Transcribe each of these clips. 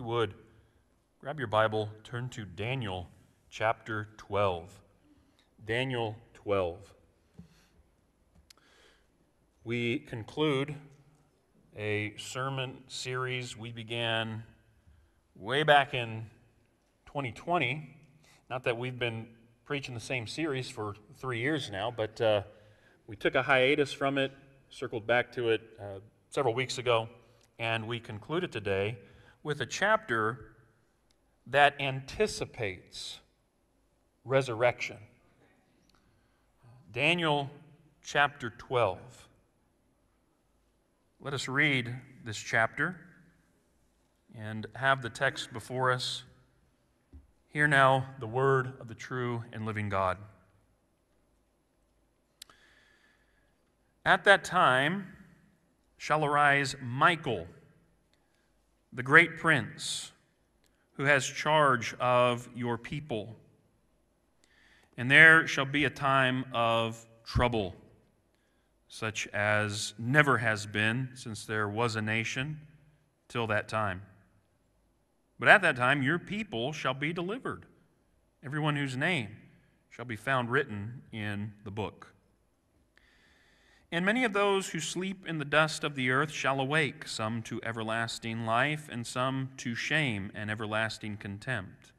you would, grab your Bible, turn to Daniel chapter 12. Daniel 12. We conclude a sermon series we began way back in 2020. Not that we've been preaching the same series for three years now, but uh, we took a hiatus from it, circled back to it uh, several weeks ago, and we concluded today with a chapter that anticipates resurrection. Daniel chapter 12. Let us read this chapter and have the text before us. Hear now the word of the true and living God. At that time shall arise Michael, the great prince, who has charge of your people. And there shall be a time of trouble, such as never has been since there was a nation till that time. But at that time, your people shall be delivered, everyone whose name shall be found written in the book. And many of those who sleep in the dust of the earth shall awake, some to everlasting life, and some to shame and everlasting contempt.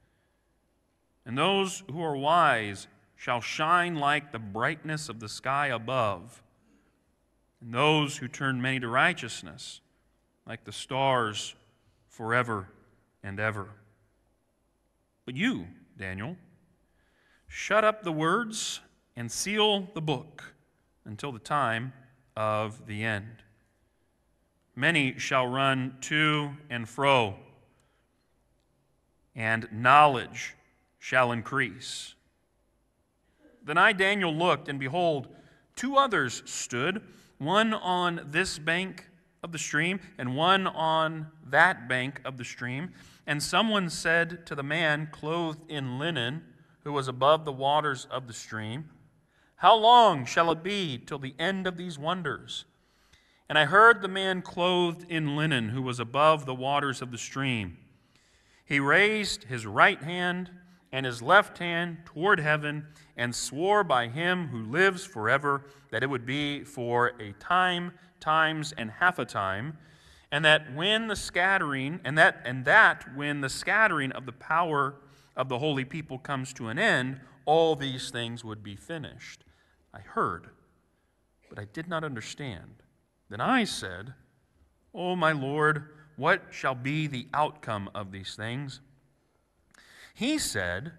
And those who are wise shall shine like the brightness of the sky above, and those who turn many to righteousness like the stars forever and ever. But you, Daniel, shut up the words and seal the book until the time of the end. Many shall run to and fro, and knowledge shall increase. Then I, Daniel, looked, and behold, two others stood, one on this bank of the stream, and one on that bank of the stream. And someone said to the man clothed in linen, who was above the waters of the stream, How long shall it be till the end of these wonders? And I heard the man clothed in linen, who was above the waters of the stream. He raised his right hand and his left hand toward heaven and swore by him who lives forever that it would be for a time, times, and half a time and that when the scattering and that and that when the scattering of the power of the holy people comes to an end all these things would be finished i heard but i did not understand then i said o oh, my lord what shall be the outcome of these things he said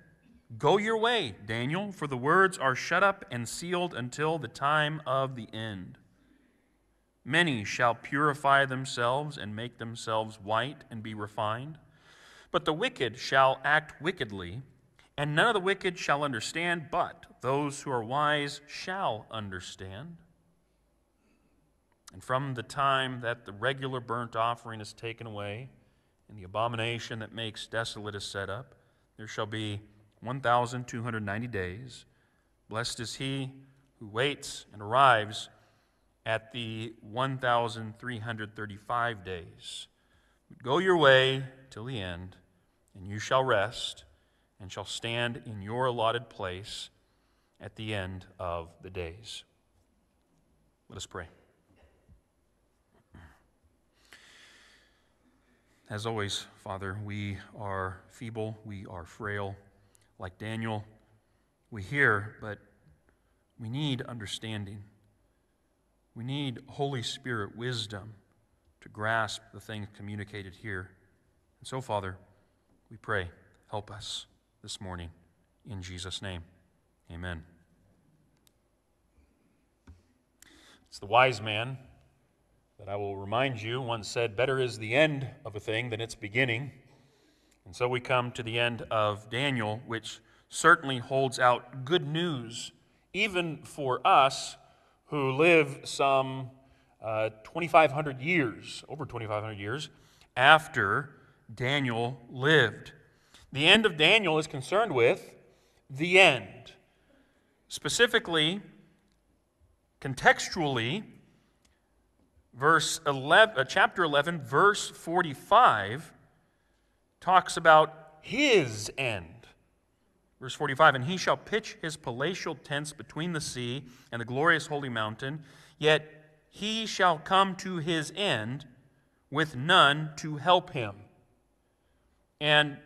go your way daniel for the words are shut up and sealed until the time of the end Many shall purify themselves and make themselves white and be refined. But the wicked shall act wickedly, and none of the wicked shall understand, but those who are wise shall understand. And from the time that the regular burnt offering is taken away, and the abomination that makes desolate is set up, there shall be 1,290 days. Blessed is he who waits and arrives at the 1,335 days. But Go your way till the end, and you shall rest and shall stand in your allotted place at the end of the days. Let us pray. As always, Father, we are feeble, we are frail. Like Daniel, we hear, but we need understanding. We need Holy Spirit wisdom to grasp the things communicated here. And so, Father, we pray, help us this morning. In Jesus' name, amen. It's the wise man that I will remind you once said, Better is the end of a thing than its beginning. And so we come to the end of Daniel, which certainly holds out good news, even for us who live some uh, 2,500 years, over 2,500 years, after Daniel lived. The end of Daniel is concerned with the end. Specifically, contextually, verse 11, uh, chapter 11, verse 45 talks about his end. Verse 45 And he shall pitch his palatial tents between the sea and the glorious holy mountain, yet he shall come to his end with none to help him. And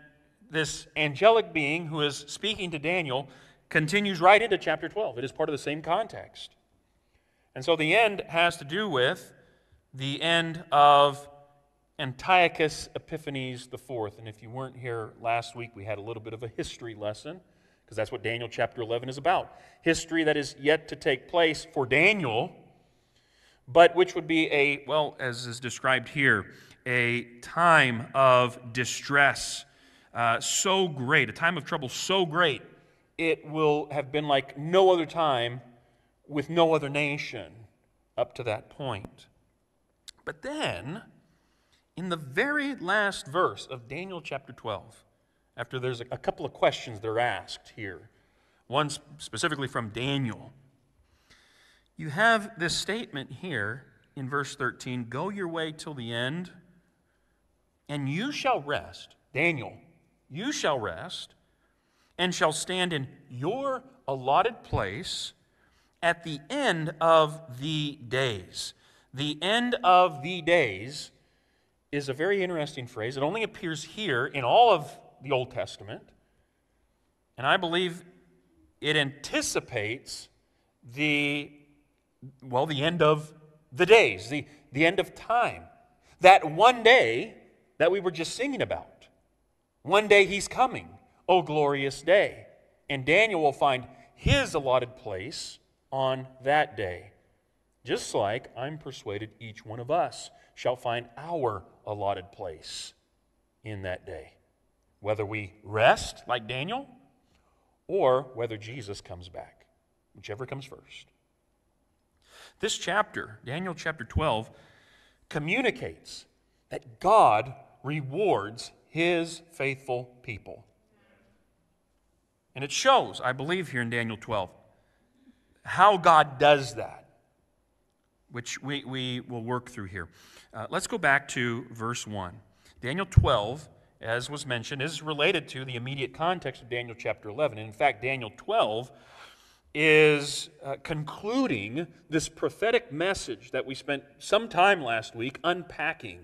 this angelic being who is speaking to Daniel continues right into chapter 12. It is part of the same context. And so the end has to do with the end of Antiochus Epiphanes IV. And if you weren't here last week, we had a little bit of a history lesson, because that's what Daniel chapter 11 is about. History that is yet to take place for Daniel, but which would be a, well, as is described here, a time of distress uh, so great, a time of trouble so great, it will have been like no other time with no other nation up to that point. But then, in the very last verse of Daniel chapter 12, after there's a, a couple of questions that are asked here, one specifically from Daniel, you have this statement here in verse 13 Go your way till the end, and you shall rest. Daniel, you shall rest and shall stand in your allotted place at the end of the days. The end of the days is a very interesting phrase. It only appears here in all of the Old Testament. And I believe it anticipates the, well, the end of the days, the, the end of time. That one day that we were just singing about. One day he's coming, O glorious day. And Daniel will find his allotted place on that day. Just like I'm persuaded each one of us shall find our allotted place in that day. Whether we rest like Daniel or whether Jesus comes back, whichever comes first. This chapter, Daniel chapter 12, communicates that God rewards his faithful people. And it shows, I believe, here in Daniel 12, how God does that, which we, we will work through here. Uh, let's go back to verse 1. Daniel 12, as was mentioned, is related to the immediate context of Daniel chapter 11. And in fact, Daniel 12 is uh, concluding this prophetic message that we spent some time last week unpacking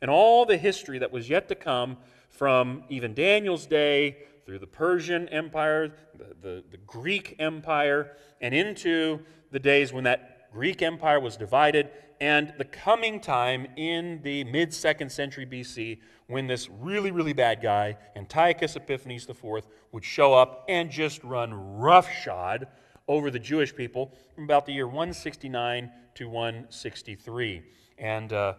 and all the history that was yet to come from even Daniel's day through the Persian Empire, the, the, the, Greek Empire, and into the days when that Greek Empire was divided, and the coming time in the mid second century BC when this really, really bad guy, Antiochus Epiphanes IV, would show up and just run roughshod over the Jewish people from about the year 169 to 163. And uh,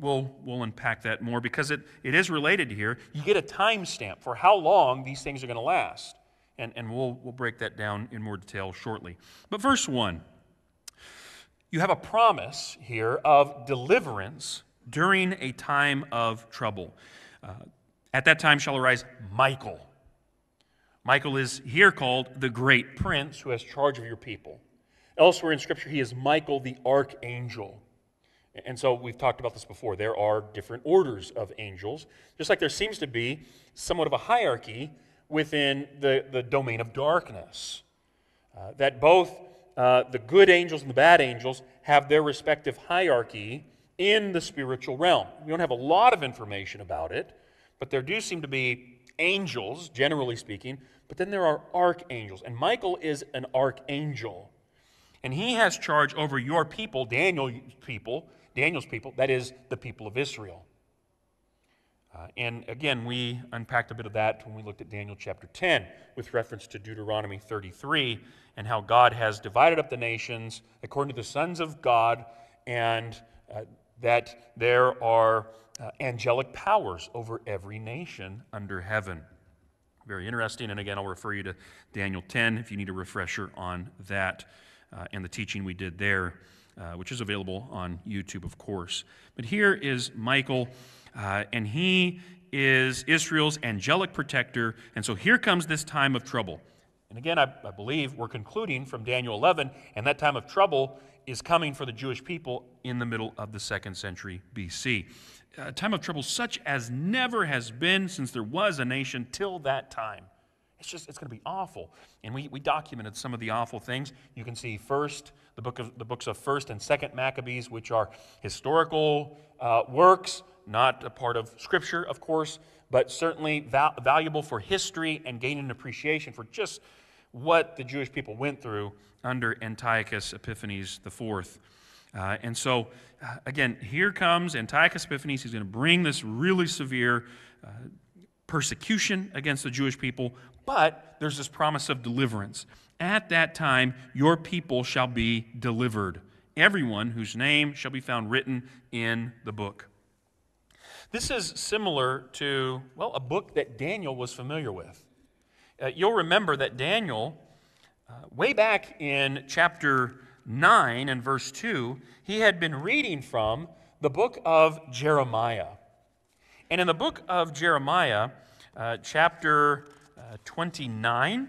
we'll, we'll unpack that more because it, it is related here. You get a timestamp for how long these things are going to last. And, and we'll, we'll break that down in more detail shortly. But verse 1 you have a promise here of deliverance during a time of trouble. Uh, at that time shall arise Michael. Michael is here called the great prince who has charge of your people. Elsewhere in Scripture, he is Michael the archangel. And so we've talked about this before. There are different orders of angels, just like there seems to be somewhat of a hierarchy within the, the domain of darkness. Uh, that both uh, the good angels and the bad angels have their respective hierarchy in the spiritual realm. We don't have a lot of information about it, but there do seem to be angels, generally speaking, but then there are archangels. And Michael is an archangel. And he has charge over your people, Daniel's people, Daniel's people, that is, the people of Israel. Uh, and again, we unpacked a bit of that when we looked at Daniel chapter 10 with reference to Deuteronomy 33 and how God has divided up the nations according to the sons of God and uh, that there are uh, angelic powers over every nation under heaven. Very interesting. And again, I'll refer you to Daniel 10 if you need a refresher on that uh, and the teaching we did there uh, which is available on YouTube, of course. But here is Michael, uh, and he is Israel's angelic protector. And so here comes this time of trouble. And again, I, I believe we're concluding from Daniel 11, and that time of trouble is coming for the Jewish people in the middle of the second century BC. a time of trouble such as never has been since there was a nation till that time. It's just, it's going to be awful. And we, we documented some of the awful things. You can see first, the, book of, the books of 1st and 2nd Maccabees, which are historical uh, works, not a part of Scripture, of course, but certainly val- valuable for history and gaining an appreciation for just what the Jewish people went through under Antiochus Epiphanes IV. Uh, and so, uh, again, here comes Antiochus Epiphanes. He's going to bring this really severe uh, persecution against the Jewish people, but there's this promise of deliverance. At that time, your people shall be delivered, everyone whose name shall be found written in the book. This is similar to, well, a book that Daniel was familiar with. Uh, you'll remember that Daniel, uh, way back in chapter 9 and verse 2, he had been reading from the book of Jeremiah. And in the book of Jeremiah, uh, chapter uh, 29,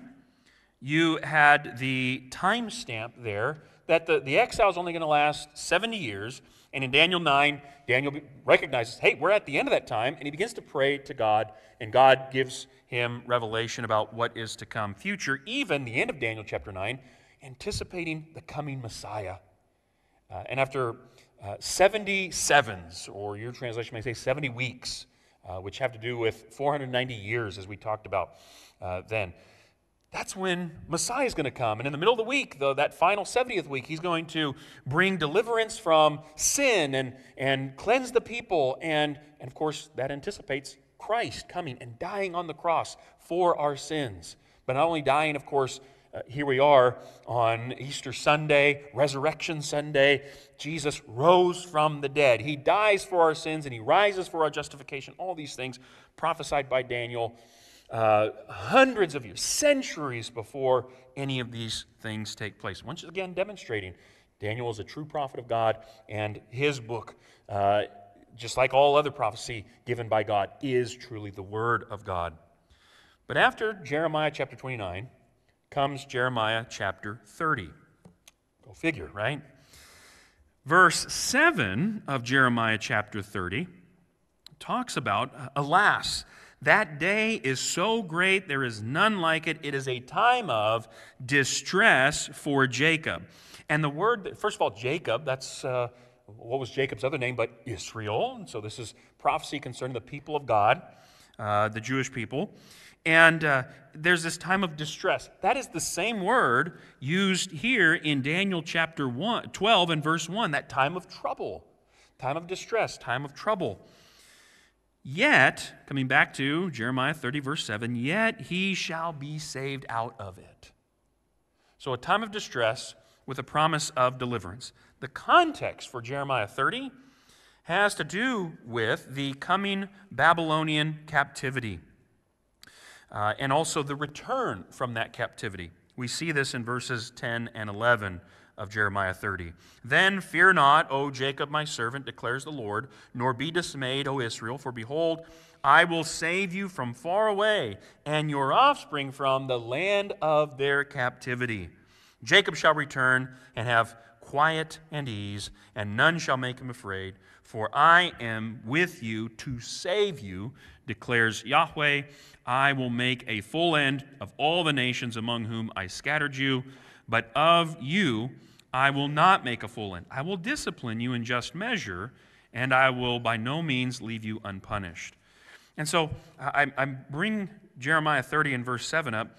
you had the timestamp there that the, the exile is only going to last 70 years. And in Daniel 9, Daniel recognizes, hey, we're at the end of that time, and he begins to pray to God, and God gives him revelation about what is to come future, even the end of Daniel chapter 9, anticipating the coming Messiah. Uh, and after uh, 70 sevens, or your translation may say 70 weeks, uh, which have to do with 490 years, as we talked about uh, then. That's when Messiah is going to come. And in the middle of the week, though, that final 70th week, he's going to bring deliverance from sin and, and cleanse the people. And, and of course, that anticipates Christ coming and dying on the cross for our sins. But not only dying, of course, uh, here we are on Easter Sunday, Resurrection Sunday. Jesus rose from the dead. He dies for our sins and he rises for our justification. All these things prophesied by Daniel uh, hundreds of years, centuries before any of these things take place. Once again, demonstrating Daniel is a true prophet of God, and his book, uh, just like all other prophecy given by God, is truly the Word of God. But after Jeremiah chapter 29 comes Jeremiah chapter 30. Go figure, right? Verse 7 of Jeremiah chapter 30 talks about, alas, that day is so great, there is none like it. It is a time of distress for Jacob. And the word, first of all, Jacob, that's uh, what was Jacob's other name, but Israel. And so this is prophecy concerning the people of God, uh, the Jewish people. And uh, there's this time of distress. That is the same word used here in Daniel chapter one, 12 and verse 1, that time of trouble, time of distress, time of trouble. Yet, coming back to Jeremiah 30, verse 7, yet he shall be saved out of it. So, a time of distress with a promise of deliverance. The context for Jeremiah 30 has to do with the coming Babylonian captivity uh, and also the return from that captivity. We see this in verses 10 and 11 of Jeremiah 30. Then fear not, O Jacob, my servant, declares the Lord, nor be dismayed, O Israel, for behold, I will save you from far away, and your offspring from the land of their captivity. Jacob shall return and have quiet and ease, and none shall make him afraid. For I am with you to save you, declares Yahweh. I will make a full end of all the nations among whom I scattered you, but of you I will not make a full end. I will discipline you in just measure, and I will by no means leave you unpunished. And so I, I bring Jeremiah 30 and verse 7 up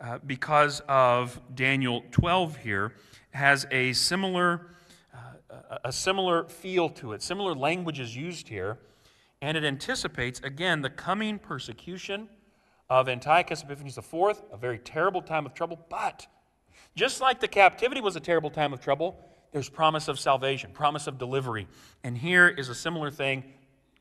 uh, because of Daniel 12 here, has a similar, uh, a similar feel to it. Similar language is used here, and it anticipates, again, the coming persecution of Antiochus Epiphanes IV, a very terrible time of trouble, but just like the captivity was a terrible time of trouble, there's promise of salvation, promise of delivery. And here is a similar thing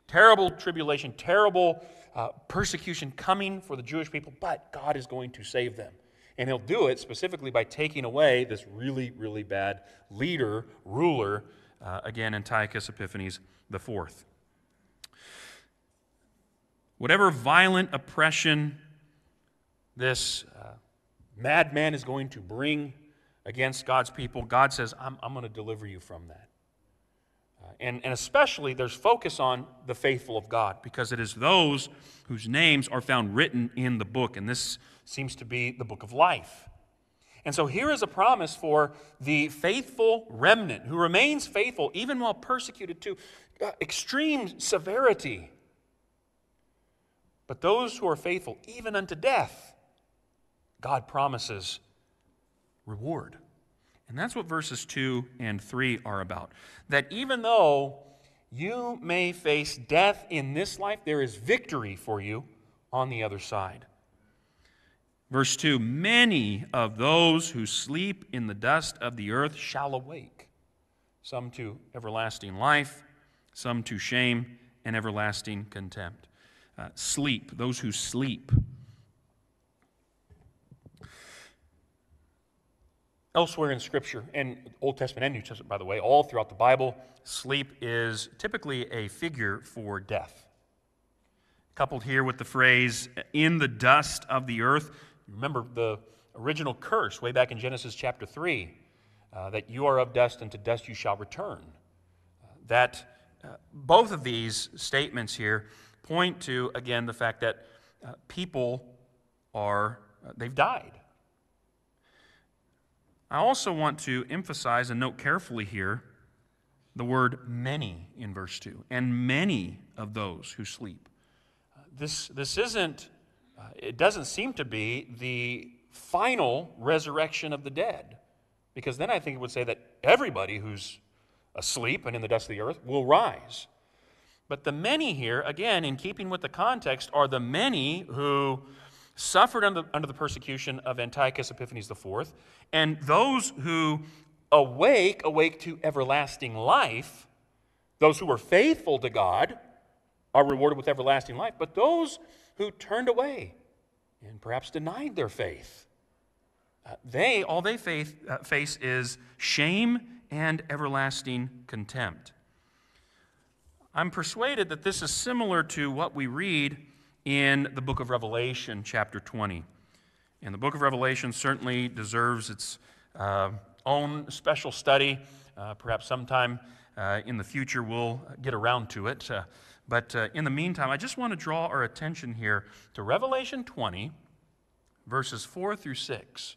terrible tribulation, terrible uh, persecution coming for the Jewish people, but God is going to save them. And he'll do it specifically by taking away this really, really bad leader, ruler, uh, again, Antiochus Epiphanes IV. Whatever violent oppression this uh, madman is going to bring against God's people, God says, I'm, I'm going to deliver you from that. Uh, and, and especially, there's focus on the faithful of God because it is those whose names are found written in the book. And this seems to be the book of life. And so here is a promise for the faithful remnant who remains faithful even while persecuted to uh, extreme severity. But those who are faithful even unto death, God promises reward. And that's what verses 2 and 3 are about. That even though you may face death in this life, there is victory for you on the other side. Verse 2 Many of those who sleep in the dust of the earth shall awake, some to everlasting life, some to shame and everlasting contempt. Uh, sleep, those who sleep. Elsewhere in Scripture, and Old Testament and New Testament, by the way, all throughout the Bible, sleep is typically a figure for death. Coupled here with the phrase, in the dust of the earth, Remember the original curse way back in Genesis chapter 3 uh, that you are of dust and to dust you shall return. That uh, both of these statements here point to, again, the fact that uh, people are, uh, they've died. I also want to emphasize and note carefully here the word many in verse 2 and many of those who sleep. This, this isn't uh, it doesn't seem to be the final resurrection of the dead. Because then I think it would say that everybody who's asleep and in the dust of the earth will rise. But the many here, again, in keeping with the context, are the many who suffered under, under the persecution of Antiochus Epiphanes IV, and those who awake, awake to everlasting life, those who were faithful to God are rewarded with everlasting life. But those who turned away and perhaps denied their faith. Uh, they, all they faith, uh, face is shame and everlasting contempt. I'm persuaded that this is similar to what we read in the book of Revelation, chapter 20. And the book of Revelation certainly deserves its uh, own special study. Uh, perhaps sometime uh, in the future we'll get around to it. Uh, but uh, in the meantime, I just want to draw our attention here to Revelation 20, verses 4 through 6,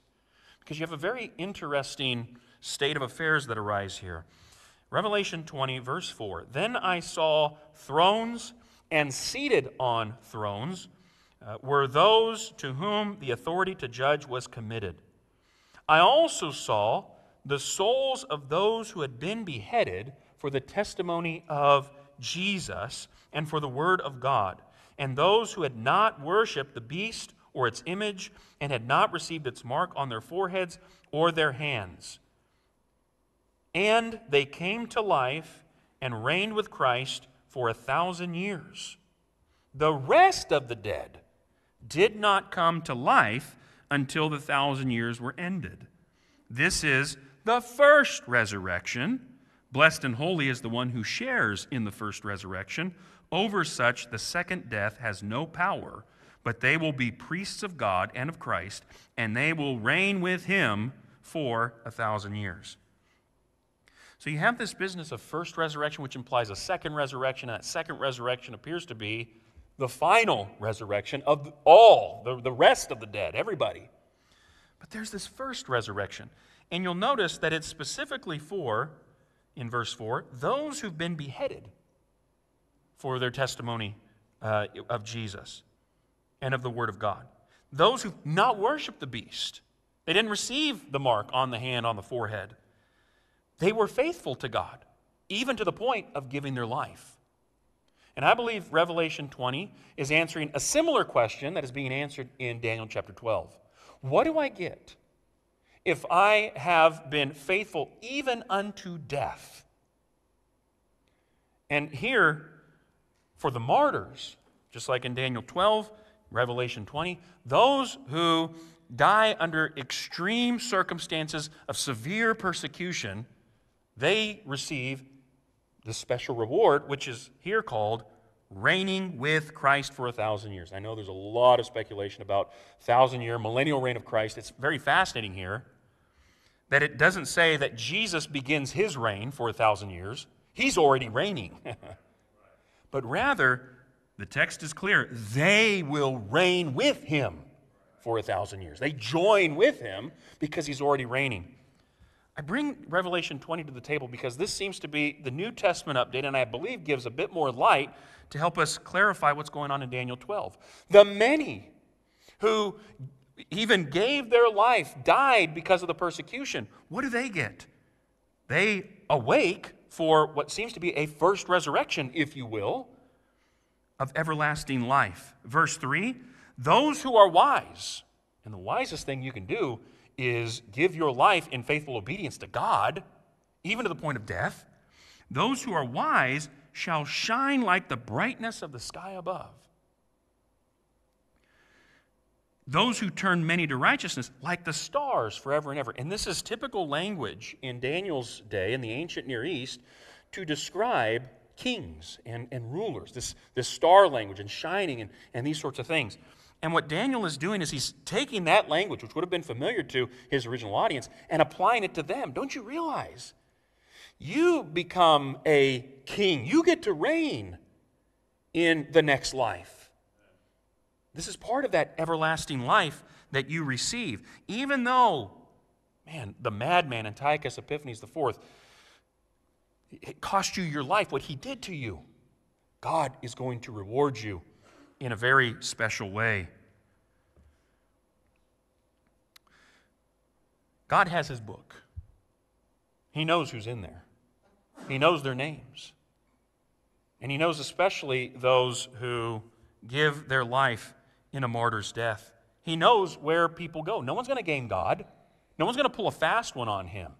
because you have a very interesting state of affairs that arise here. Revelation 20, verse 4 Then I saw thrones, and seated on thrones uh, were those to whom the authority to judge was committed. I also saw the souls of those who had been beheaded for the testimony of Jesus and for the Word of God. And those who had not worshiped the beast or its image and had not received its mark on their foreheads or their hands. And they came to life and reigned with Christ for a thousand years. The rest of the dead did not come to life until the thousand years were ended. This is the first resurrection. Blessed and holy is the one who shares in the first resurrection. Over such, the second death has no power, but they will be priests of God and of Christ, and they will reign with him for a thousand years. So you have this business of first resurrection, which implies a second resurrection, and that second resurrection appears to be the final resurrection of all, the, the rest of the dead, everybody. But there's this first resurrection. And you'll notice that it's specifically for in verse 4 those who've been beheaded for their testimony uh, of Jesus and of the Word of God. Those who've not worshiped the beast, they didn't receive the mark on the hand, on the forehead. They were faithful to God, even to the point of giving their life. And I believe Revelation 20 is answering a similar question that is being answered in Daniel chapter 12. What do I get if I have been faithful even unto death. And here, for the martyrs, just like in Daniel 12, Revelation 20, those who die under extreme circumstances of severe persecution, they receive the special reward, which is here called reigning with Christ for a thousand years. I know there's a lot of speculation about thousand year millennial reign of Christ. It's very fascinating here that it doesn't say that Jesus begins his reign for a thousand years. He's already reigning. but rather, the text is clear they will reign with him for a thousand years. They join with him because he's already reigning. I bring Revelation 20 to the table because this seems to be the New Testament update, and I believe gives a bit more light to help us clarify what's going on in Daniel 12. The many who even gave their life, died because of the persecution, what do they get? They awake for what seems to be a first resurrection, if you will, of everlasting life. Verse 3 Those who are wise, and the wisest thing you can do is give your life in faithful obedience to God, even to the point of death. Those who are wise shall shine like the brightness of the sky above. Those who turn many to righteousness, like the stars forever and ever. And this is typical language in Daniel's day in the ancient Near East to describe kings and, and rulers, this, this star language and shining and, and these sorts of things. And what Daniel is doing is he's taking that language, which would have been familiar to his original audience, and applying it to them. Don't you realize? You become a king, you get to reign in the next life. This is part of that everlasting life that you receive. Even though, man, the madman Antiochus Epiphanes IV, it cost you your life, what he did to you, God is going to reward you in a very special way. God has his book. He knows who's in there. He knows their names. And he knows especially those who give their life in a martyr's death. He knows where people go. No one's going to game God, no one's going to pull a fast one on him.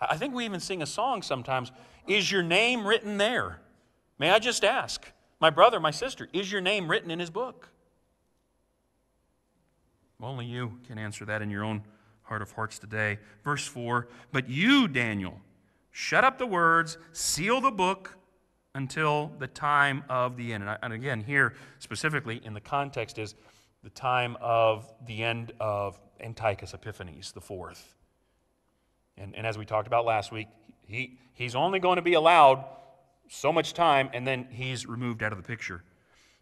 I think we even sing a song sometimes Is your name written there? May I just ask? My brother, my sister, is your name written in his book? Only you can answer that in your own heart of hearts today. Verse 4 But you, Daniel, shut up the words, seal the book until the time of the end. And again, here specifically in the context is the time of the end of Antiochus Epiphanes the fourth. And, and as we talked about last week, he, he's only going to be allowed so much time, and then he's removed out of the picture.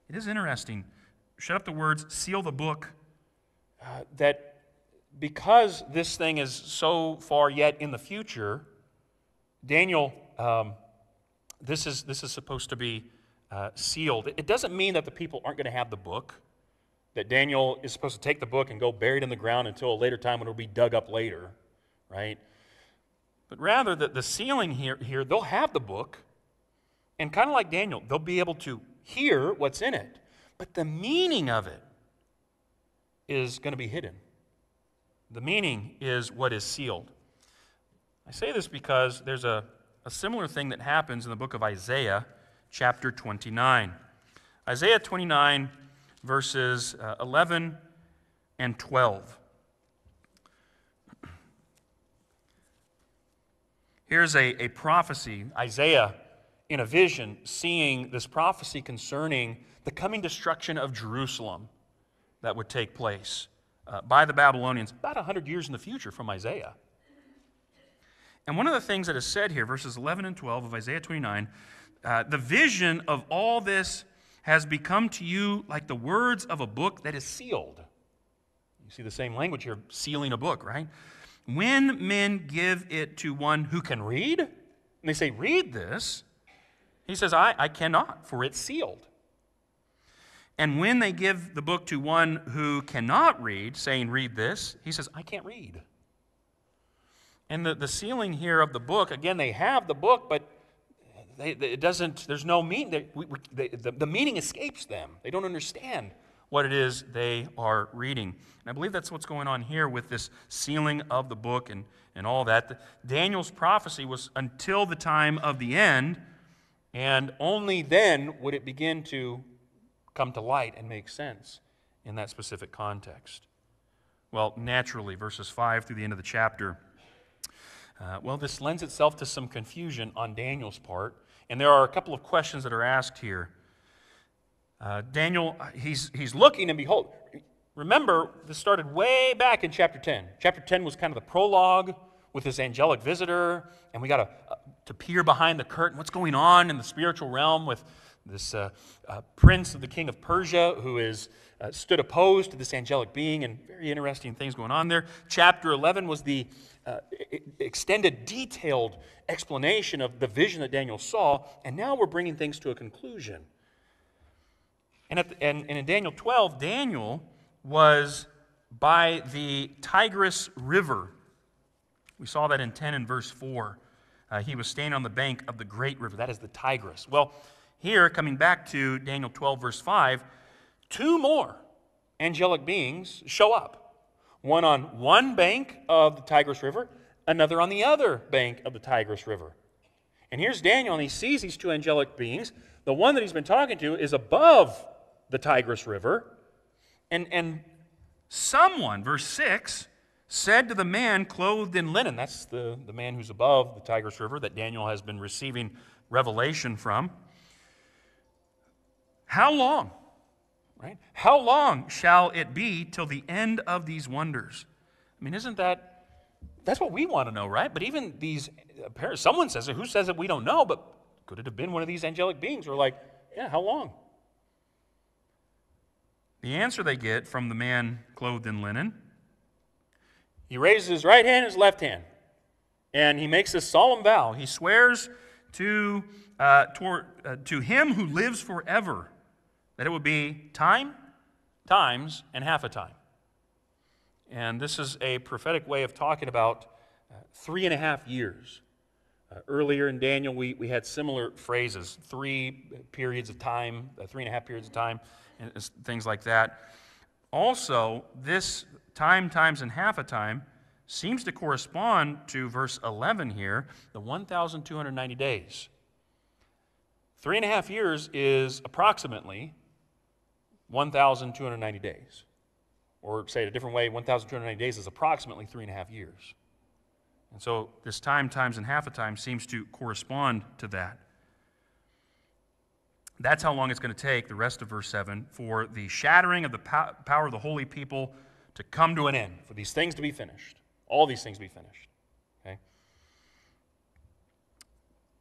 It is interesting. Shut up the words, seal the book. Uh, that because this thing is so far yet in the future, Daniel, um, this, is, this is supposed to be uh, sealed. It doesn't mean that the people aren't going to have the book, that Daniel is supposed to take the book and go buried in the ground until a later time when it'll be dug up later, right? But rather, that the sealing here, here, they'll have the book, and kind of like Daniel, they'll be able to hear what's in it. But the meaning of it is going to be hidden. The meaning is what is sealed. I say this because there's a, a similar thing that happens in the book of Isaiah, chapter 29. Isaiah 29, verses uh, 11 and 12. Here's a, a prophecy, Isaiah in a vision, seeing this prophecy concerning the coming destruction of Jerusalem that would take place uh, by the Babylonians about 100 years in the future from Isaiah. And one of the things that is said here, verses 11 and 12 of Isaiah 29, uh, the vision of all this has become to you like the words of a book that is sealed. You see the same language here, sealing a book, right? When men give it to one who can read, and they say, Read this, he says, I, I cannot, for it's sealed. And when they give the book to one who cannot read, saying, Read this, he says, I can't read. And the, the sealing here of the book, again, they have the book, but they, it doesn't, there's no meaning. They, we, they, the, the meaning escapes them. They don't understand what it is they are reading. And I believe that's what's going on here with this sealing of the book and, and all that. The, Daniel's prophecy was until the time of the end, and only then would it begin to come to light and make sense in that specific context. Well, naturally, verses 5 through the end of the chapter. Uh, well, this lends itself to some confusion on Daniel's part, and there are a couple of questions that are asked here. Uh, Daniel, he's, he's looking, and behold, remember, this started way back in chapter 10. Chapter 10 was kind of the prologue with this angelic visitor, and we got to, uh, to peer behind the curtain. What's going on in the spiritual realm with this uh, uh, prince of the king of Persia who is uh, stood opposed to this angelic being, and very interesting things going on there. Chapter 11 was the uh, extended, detailed explanation of the vision that Daniel saw, and now we're bringing things to a conclusion. And, the, and, and in Daniel 12, Daniel was by the Tigris River. We saw that in 10 and verse 4. Uh, he was standing on the bank of the great river. That is the Tigris. Well, here, coming back to Daniel 12, verse 5, two more angelic beings show up one on one bank of the Tigris River, another on the other bank of the Tigris River. And here's Daniel, and he sees these two angelic beings. The one that he's been talking to is above the Tigris River. And, and someone, verse 6, said to the man clothed in linen, that's the, the man who's above the Tigris River that Daniel has been receiving revelation from. How long? Right? How long shall it be till the end of these wonders? I mean, isn't that that's what we want to know, right? But even these someone says it, who says it we don't know, but could it have been one of these angelic beings? We're like, yeah, how long? The answer they get from the man clothed in linen, he raises his right hand and his left hand, and he makes a solemn vow. He swears to, uh, toward, uh, to him who lives forever that it would be time, times, and half a time. And this is a prophetic way of talking about uh, three and a half years. Uh, earlier in Daniel, we, we had similar phrases three periods of time, uh, three and a half periods of time, and things like that. Also, this time, times, and half a time seems to correspond to verse 11 here, the 1,290 days. Three and a half years is approximately 1,290 days. Or say it a different way, 1,290 days is approximately three and a half years. And so this time, times, and half a time seems to correspond to that. That's how long it's going to take, the rest of verse 7, for the shattering of the power of the holy people to come to an end, for these things to be finished. All these things to be finished. Okay?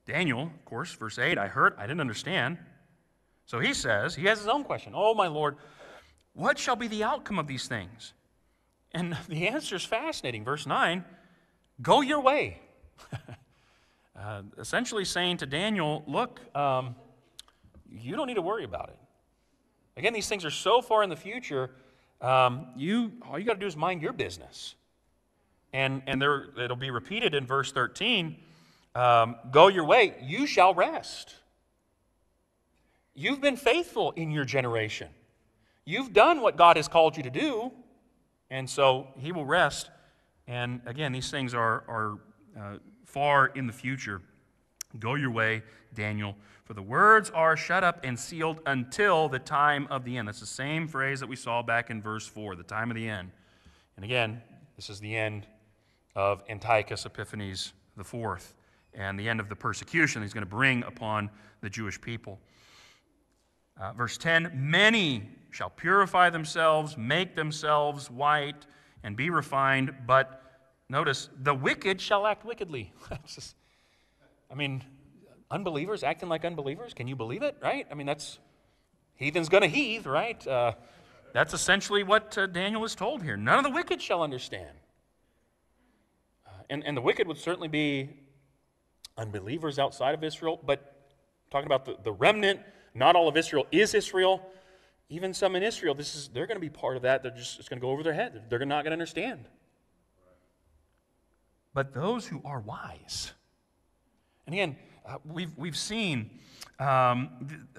Daniel, of course, verse 8, I heard, I didn't understand. So he says, he has his own question Oh, my Lord, what shall be the outcome of these things? And the answer is fascinating. Verse 9 Go your way. uh, essentially saying to Daniel, Look, um, you don't need to worry about it. Again, these things are so far in the future, um, you, all you got to do is mind your business. And, and there, it'll be repeated in verse 13 um, Go your way, you shall rest. You've been faithful in your generation. You've done what God has called you to do, and so He will rest. And again, these things are, are uh, far in the future. Go your way, Daniel, for the words are shut up and sealed until the time of the end. That's the same phrase that we saw back in verse 4, the time of the end. And again, this is the end of Antiochus Epiphanes IV and the end of the persecution he's going to bring upon the Jewish people. Uh, verse 10 Many shall purify themselves, make themselves white, and be refined, but notice, the wicked shall act wickedly. I mean, unbelievers acting like unbelievers. Can you believe it, right? I mean, that's heathen's going to heathe, right? Uh, that's essentially what uh, Daniel is told here. None of the wicked shall understand. Uh, and, and the wicked would certainly be unbelievers outside of Israel, but talking about the, the remnant not all of Israel is Israel. Even some in Israel, this is, they're going to be part of that. They're just, it's going to go over their head. They're not going to understand. But those who are wise, and again, uh, we've, we've seen um,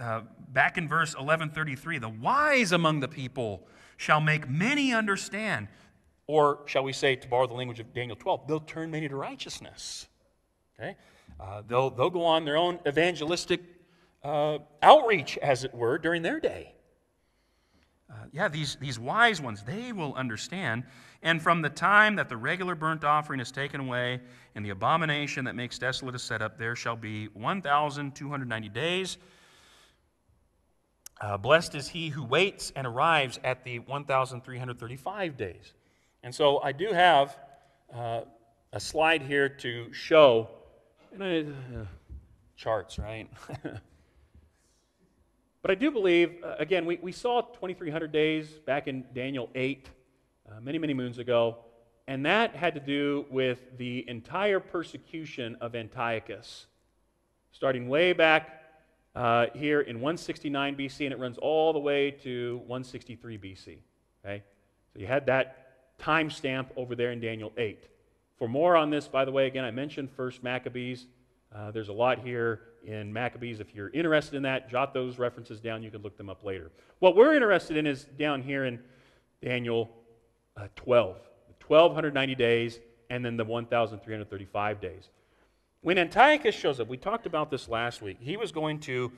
uh, back in verse 1133 the wise among the people shall make many understand. Or shall we say, to borrow the language of Daniel 12, they'll turn many to righteousness. Okay? Uh, they'll, they'll go on their own evangelistic uh, outreach, as it were, during their day. Uh, yeah, these, these wise ones, they will understand. And from the time that the regular burnt offering is taken away and the abomination that makes desolate is set up, there shall be 1,290 days. Uh, blessed is he who waits and arrives at the 1,335 days. And so I do have uh, a slide here to show uh, charts, right? but I do believe, uh, again, we, we saw 2,300 days back in Daniel 8, uh, many, many moons ago, and that had to do with the entire persecution of Antiochus, starting way back uh, here in 169 BC, and it runs all the way to 163 BC. Okay? So you had that time stamp over there in Daniel 8. For more on this, by the way, again, I mentioned First Maccabees. Uh, there's a lot here in Maccabees. If you're interested in that, jot those references down. You can look them up later. What we're interested in is down here in Daniel uh, 12, 1,290 days, and then the 1,335 days. When Antiochus shows up, we talked about this last week. He was going to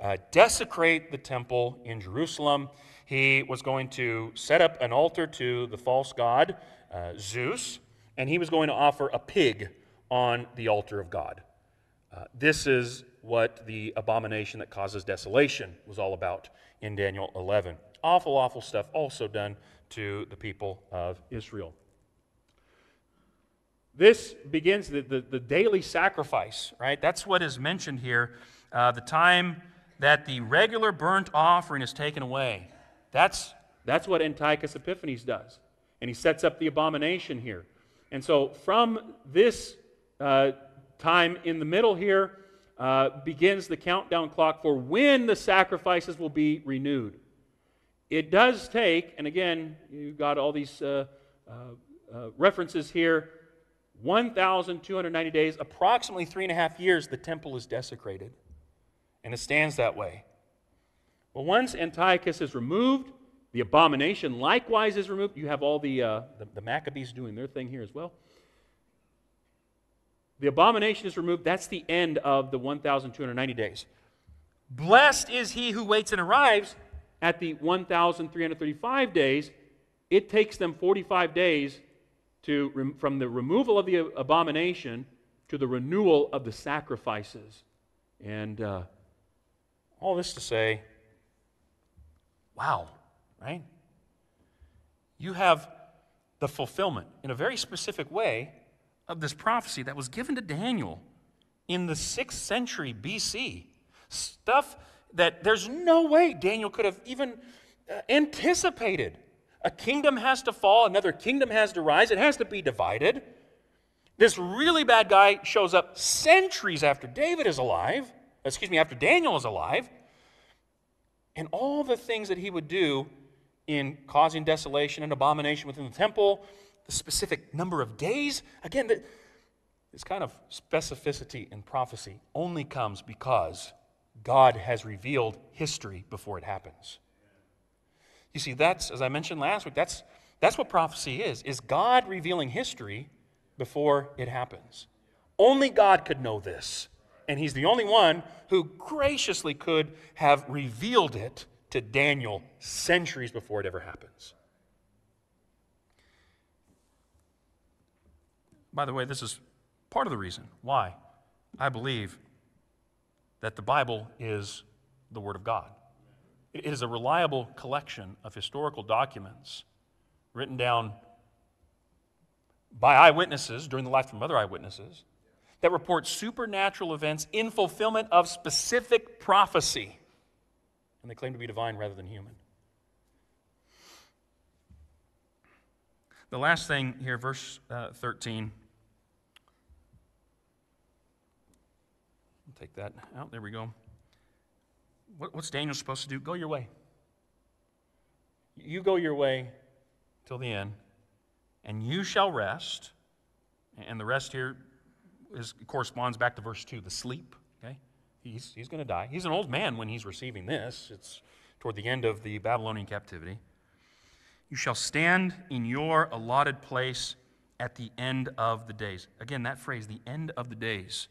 uh, desecrate the temple in Jerusalem. He was going to set up an altar to the false god, uh, Zeus, and he was going to offer a pig on the altar of God. Uh, this is what the abomination that causes desolation was all about in Daniel 11. Awful, awful stuff also done to the people of Israel. This begins the, the, the daily sacrifice, right? That's what is mentioned here. Uh, the time that the regular burnt offering is taken away. That's, that's what Antiochus Epiphanes does. And he sets up the abomination here. And so from this uh, time in the middle here uh, begins the countdown clock for when the sacrifices will be renewed. It does take, and again, you've got all these uh, uh, uh, references here 1,290 days, approximately three and a half years, the temple is desecrated. And it stands that way. But once Antiochus is removed, the abomination likewise is removed. You have all the, uh, the, the Maccabees doing their thing here as well. The abomination is removed. That's the end of the 1,290 days. Blessed is he who waits and arrives at the 1,335 days. It takes them 45 days to, from the removal of the abomination to the renewal of the sacrifices. And uh, all this to say, wow, right? You have the fulfillment in a very specific way of this prophecy that was given to Daniel in the 6th century BC. Stuff that there's no way Daniel could have even uh, anticipated. A kingdom has to fall, another kingdom has to rise, it has to be divided. This really bad guy shows up centuries after David is alive, excuse me, after Daniel is alive, and all the things that he would do in causing desolation and abomination within the temple, the specific number of days. Again, this kind of specificity in prophecy only comes because God has revealed history before it happens. You see, that's, as I mentioned last week, that's, that's what prophecy is, is God revealing history before it happens. Only God could know this. And he's the only one who graciously could have revealed it to Daniel centuries before it ever happens. By the way, this is part of the reason why I believe that the Bible is the Word of God. It is a reliable collection of historical documents written down by eyewitnesses during the lifetime of other eyewitnesses that report supernatural events in fulfillment of specific prophecy. And they claim to be divine rather than human. The last thing here, verse uh, 13. Take that out. There we go. What, what's Daniel supposed to do? Go your way. You go your way till the end, and you shall rest. And the rest here is, corresponds back to verse 2 the sleep. Okay? He's, he's going to die. He's an old man when he's receiving this. It's toward the end of the Babylonian captivity. You shall stand in your allotted place at the end of the days. Again, that phrase, the end of the days,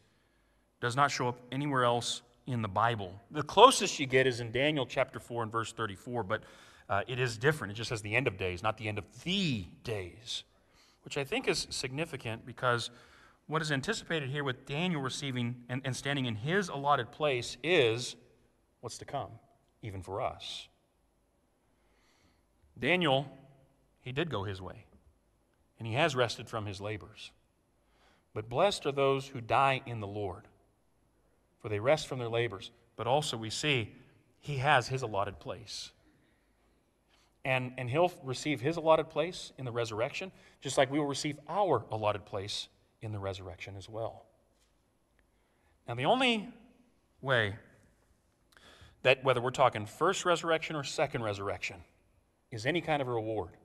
does not show up anywhere else in the Bible. The closest you get is in Daniel chapter 4 and verse 34, but uh, it is different. It just says the end of days, not the end of the days, which I think is significant because what is anticipated here with Daniel receiving and, and standing in his allotted place is what's to come, even for us. Daniel, he did go his way, and he has rested from his labors. But blessed are those who die in the Lord, for they rest from their labors. But also, we see he has his allotted place. And, and he'll receive his allotted place in the resurrection, just like we will receive our allotted place in the resurrection as well. Now, the only way that, whether we're talking first resurrection or second resurrection, is any kind of a reward,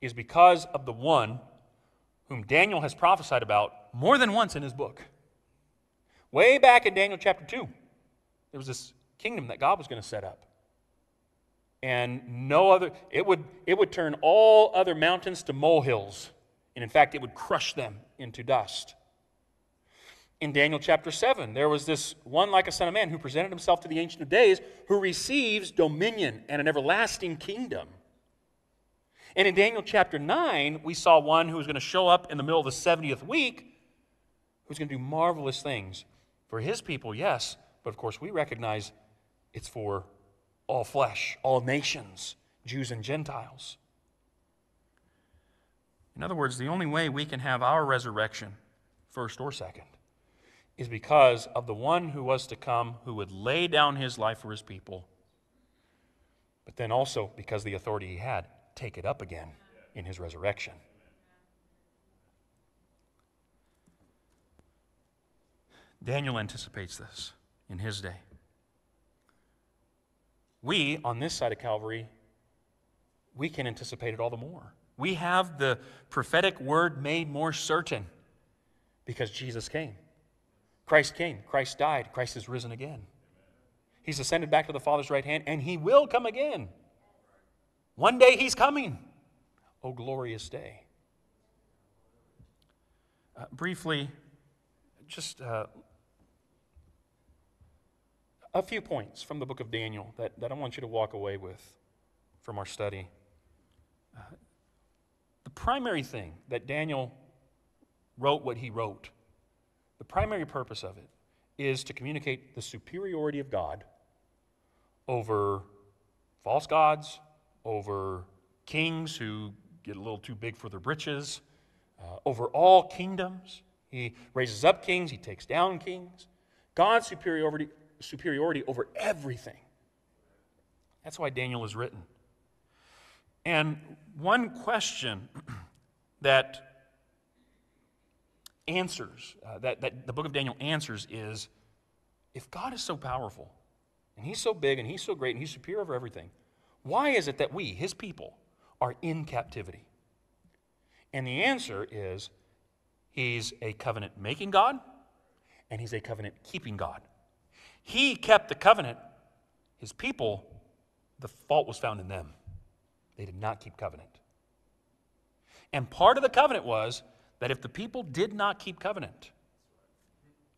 is because of the one whom Daniel has prophesied about more than once in his book. Way back in Daniel chapter 2, there was this kingdom that God was going to set up. And no other, it would, it would turn all other mountains to molehills. And in fact, it would crush them into dust. In Daniel chapter 7, there was this one like a son of man who presented himself to the Ancient of Days who receives dominion and an everlasting kingdom. And in Daniel chapter 9, we saw one who was going to show up in the middle of the 70th week who's going to do marvelous things for his people, yes, but of course we recognize it's for all flesh, all nations, Jews and Gentiles. In other words, the only way we can have our resurrection, first or second, is because of the one who was to come who would lay down his life for his people, but then also because the authority he had, take it up again in his resurrection. Daniel anticipates this in his day. We, on this side of Calvary, we can anticipate it all the more. We have the prophetic word made more certain because Jesus came. Christ came, Christ died, Christ is risen again. He's ascended back to the Father's right hand, and he will come again. One day he's coming. Oh, glorious day. Uh, briefly, just uh, a few points from the book of Daniel that, that I want you to walk away with from our study. Uh, the primary thing that Daniel wrote what he wrote, the primary purpose of it is to communicate the superiority of God over false gods, over kings who get a little too big for their britches, uh, over all kingdoms. He raises up kings, he takes down kings. God's superiority superiority over everything. That's why Daniel is written. And one question that answers, uh, that, that the book of Daniel answers is if God is so powerful, and he's so big, and he's so great, and he's superior over everything, why is it that we, his people, are in captivity? And the answer is he's a covenant making God, and he's a covenant keeping God. He kept the covenant. His people, the fault was found in them. They did not keep covenant. And part of the covenant was that if the people did not keep covenant,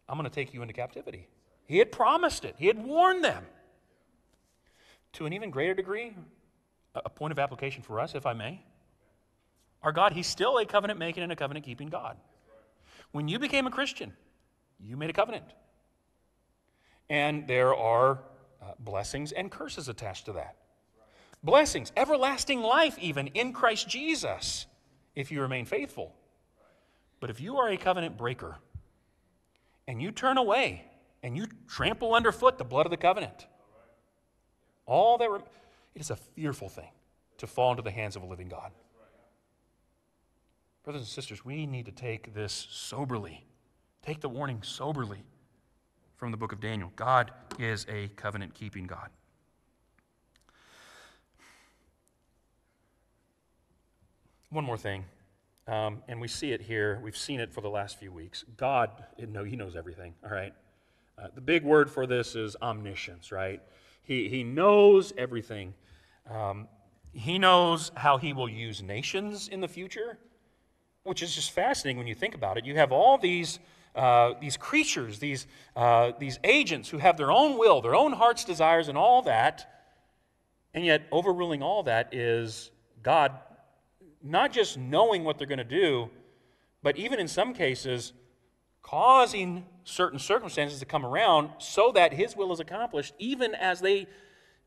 I'm going to take you into captivity. He had promised it, he had warned them. To an even greater degree, a point of application for us, if I may. Our God, He's still a covenant making and a covenant keeping God. When you became a Christian, you made a covenant. And there are uh, blessings and curses attached to that. Blessings, everlasting life, even in Christ Jesus, if you remain faithful. But if you are a covenant breaker and you turn away and you trample underfoot the blood of the covenant, all that, it is a fearful thing to fall into the hands of a living God. Brothers and sisters, we need to take this soberly. Take the warning soberly from the book of Daniel. God is a covenant keeping God. One more thing, um, and we see it here. We've seen it for the last few weeks. God, no, He knows everything, all right? Uh, the big word for this is omniscience, right? He, he knows everything. Um, he knows how He will use nations in the future, which is just fascinating when you think about it. You have all these uh, these creatures, these, uh, these agents who have their own will, their own heart's desires, and all that. And yet, overruling all that is God not just knowing what they're going to do, but even in some cases, causing certain circumstances to come around so that His will is accomplished, even as they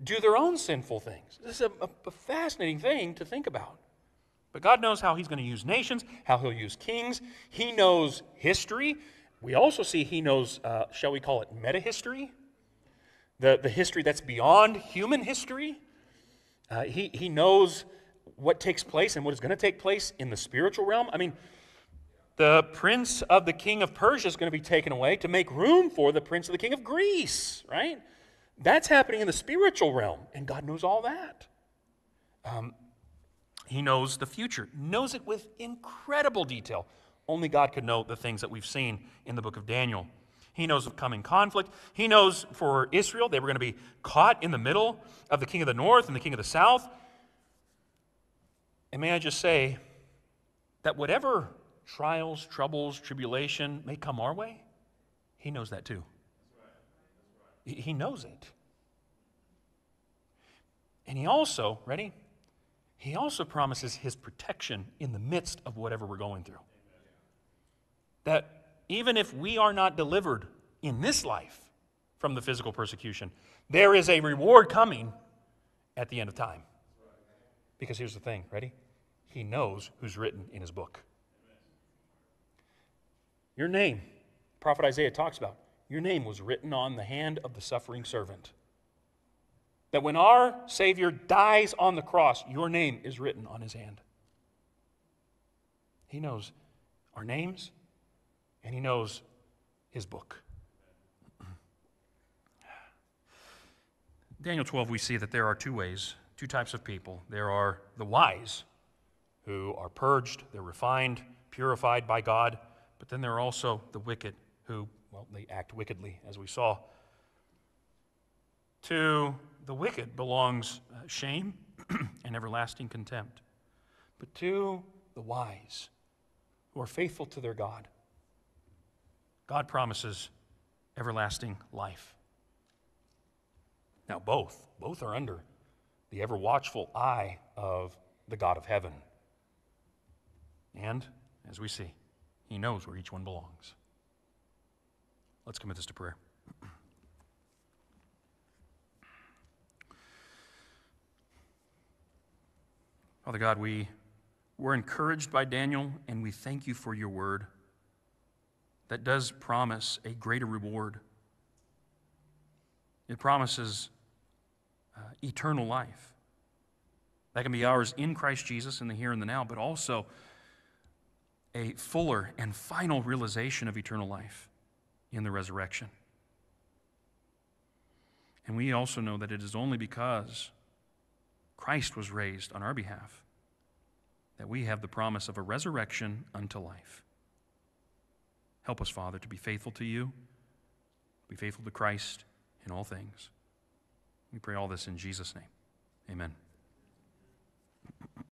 do their own sinful things. This is a, a fascinating thing to think about. But God knows how He's going to use nations, how He'll use kings. He knows history. We also see He knows, uh, shall we call it meta history? The, the history that's beyond human history. Uh, he, he knows what takes place and what is going to take place in the spiritual realm. I mean, the prince of the king of Persia is going to be taken away to make room for the prince of the king of Greece, right? That's happening in the spiritual realm, and God knows all that. Um, he knows the future, knows it with incredible detail. Only God could know the things that we've seen in the book of Daniel. He knows of coming conflict. He knows for Israel, they were going to be caught in the middle of the king of the north and the king of the south. And may I just say that whatever trials, troubles, tribulation may come our way, He knows that too. He knows it. And He also, ready? He also promises His protection in the midst of whatever we're going through. That even if we are not delivered in this life from the physical persecution, there is a reward coming at the end of time. Because here's the thing ready? He knows who's written in his book. Your name, Prophet Isaiah talks about, your name was written on the hand of the suffering servant. That when our Savior dies on the cross, your name is written on his hand. He knows our names and he knows his book. Daniel 12, we see that there are two ways, two types of people. There are the wise, who are purged, they're refined, purified by God, but then there are also the wicked who, well, they act wickedly, as we saw. To the wicked belongs uh, shame and everlasting contempt. But to the wise, who are faithful to their God, God promises everlasting life. Now, both, both are under the ever watchful eye of the God of heaven. And, as we see, he knows where each one belongs. Let's commit this to prayer. Father God, we were encouraged by Daniel, and we thank you for your word that does promise a greater reward. It promises uh, eternal life. That can be ours in Christ Jesus in the here and the now, but also a fuller and final realization of eternal life in the resurrection. And we also know that it is only because Christ was raised on our behalf that we have the promise of a resurrection unto life. Help us, Father, to be faithful to you, be faithful to Christ in all things. We pray all this in Jesus' name. Amen.